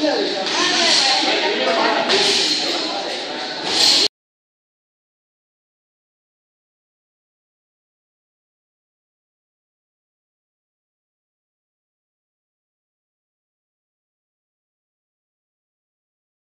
Yeah,